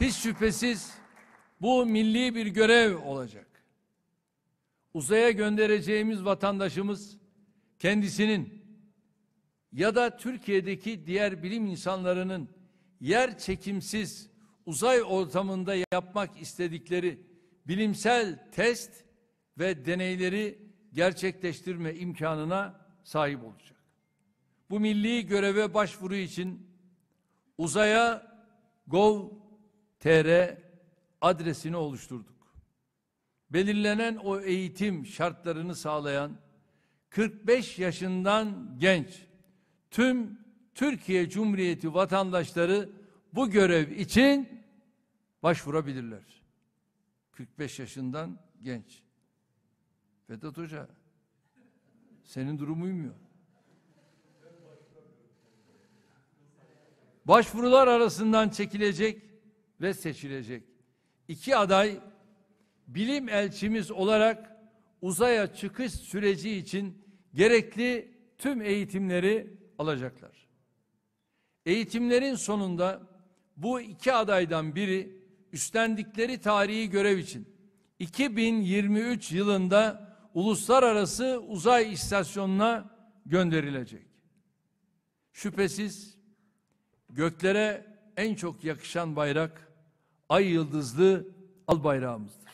Hiç şüphesiz bu milli bir görev olacak. Uzaya göndereceğimiz vatandaşımız kendisinin ya da Türkiye'deki diğer bilim insanlarının yer çekimsiz uzay ortamında yapmak istedikleri bilimsel test ve deneyleri gerçekleştirme imkanına sahip olacak. Bu milli göreve başvuru için uzaya gov.tr adresini oluşturduk. Belirlenen o eğitim şartlarını sağlayan 45 yaşından genç tüm Türkiye Cumhuriyeti vatandaşları bu görev için başvurabilirler. 45 yaşından genç. Vedat Hoca senin durumu uymuyor. Başvurular arasından çekilecek ve seçilecek. İki aday bilim elçimiz olarak uzaya çıkış süreci için gerekli tüm eğitimleri alacaklar. Eğitimlerin sonunda bu iki adaydan biri üstlendikleri tarihi görev için 2023 yılında uluslararası uzay istasyonuna gönderilecek. Şüphesiz göklere en çok yakışan bayrak ay yıldızlı al bayrağımızdır.